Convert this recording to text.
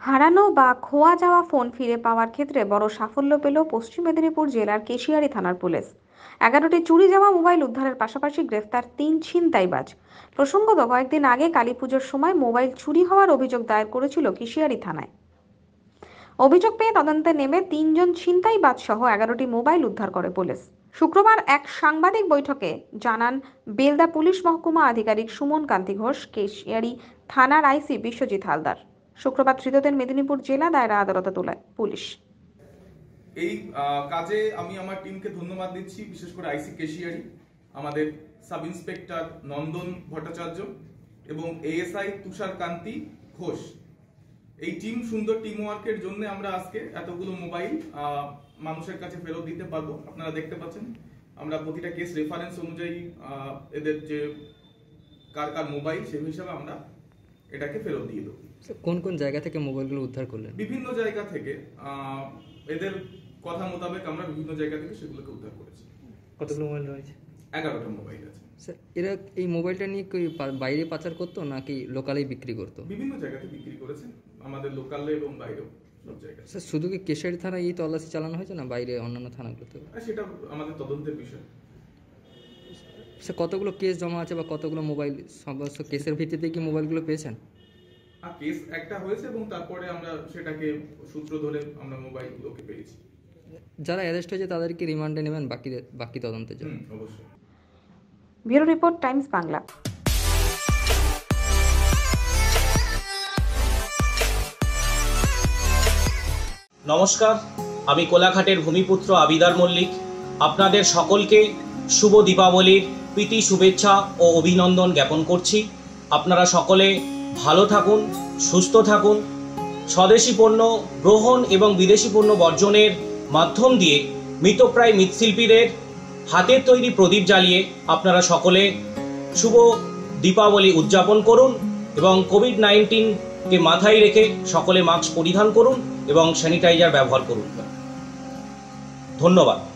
হারানো বা খোয়া যাওয়া ফোন ফিরে পাওয়ার ক্ষেত্রে বড় সাফল্য পেল পশ্চিম মেদিনীপুর জেলার কেশিয়ারি থানার পুলিশ। এগারোটি চুরি যাওয়া মোবাইল উদ্ধারের পাশাপাশি গ্রেফতার তিন ছিনতাইবাজ। প্রসঙ্গত, কয়েকদিন আগে কালী পুজোর সময় মোবাইল চুরি হওয়ার অভিযোগ দায়ের করেছিল কেশিয়ারি থানায়। অভিযোগ পেয়ে তদন্তে নেমে তিনজন ছিনতাইবাজ সহ এগারোটি মোবাইল উদ্ধার করে পুলিশ। শুক্রবার এক সাংবাদিক বৈঠকে জানান, বেলদা পুলিশ মহকুমা আধিকারিক সুমন কান্তি ঘোষ, কেশিয়ারি থানার আইসি বিশ্বজিৎ হালদার। শুক্রবার ধৃতদের মেদিনীপুর জেলা দায়রা আদালতে তোলায় পুলিশ। এই কাজে আমি আমার টিমকে ধন্যবাদ দিচ্ছি, বিশেষ করে আইসি কেশিয়ারি, আমাদের সাব ইন্সপেক্টর নন্দন ভট্টাচার্য এবং এএসআই তুষার কান্তি ঘোষ। এই টিম সুন্দর টিম ওয়ার্কের জন্য আমরা আজকে এতগুলো মোবাইল মানুষের কাছে ফেরত দিতে পারব। আপনারা দেখতে পাচ্ছেন, আমরা প্রতিটা কেস রেফারেন্স অনুযায়ী এদের যে কার কার মোবাইল, সেই হিসাবে আমরা এটাকে ফেরত দিয়ে দেবো। স্যার, কোন কোন জায়গা থেকে মোবাইলগুলো উদ্ধার করলেন? বিভিন্ন জায়গা থেকে এদের কথা মোতাবেক আমরা বিভিন্ন জায়গা থেকে সেগুলোকে উদ্ধার করেছি। কতগুলো মোবাইল রয়েছে? এগারোটা মোবাইল আছে। স্যার এরা এই মোবাইলটা নিয়ে কি বাইরে পাচার করতো নাকি লোকালেই বিক্রি করতো? বিভিন্ন জায়গাতে বিক্রি করেছে আমাদের লোকালে এবং বাইরেও সব জায়গায়। স্যার শুধু কি কেশারি থানায় এই তল্লাশি চালানো হয়েছে না বাইরে অন্যান্য থানাগুলোতে সেটা আমাদের তদন্তের বিষয়। স্যার কতগুলো কেস জমা আছে বা কতগুলো মোবাইল সমস্ত কেসের ভিত্তিতে কি মোবাইলগুলো পেয়েছেন? আর কেস একটা হয়েছে এবং তারপরে আমরা সেটাকে সূত্র ধরে আমরা মোবাইলগুলোকে পেয়েছি। যারা অ্যারেস্ট হয়েছে তাদেরকে রিমান্ডে নেবেন বাকি বাকি তদন্তের জন্য। অবশ্যই। Bureau report Times Bangla. নমস্কার আমি কোলাঘাটের ভূমিপুত্র আবিদার মল্লিক। আপনাদের সকলকে শুভ দীপাবলির প্রীতি শুভেচ্ছা ও অভিনন্দন জ্ঞাপন করছি। আপনারা সকলে ভালো থাকুন, সুস্থ থাকুন। স্বদেশি পণ্য গ্রহণ এবং বিদেশি পণ্য বর্জনের মাধ্যম দিয়ে মৃতপ্রায় মৃৎশিল্পীদের হাতের তৈরি প্রদীপ জ্বালিয়ে আপনারা সকলে শুভ দীপাবলি উদযাপন করুন এবং কোভিড নাইন্টিনকে মাথায় রেখে সকলে মাস্ক পরিধান করুন এবং স্যানিটাইজার ব্যবহার করুন। ধন্যবাদ।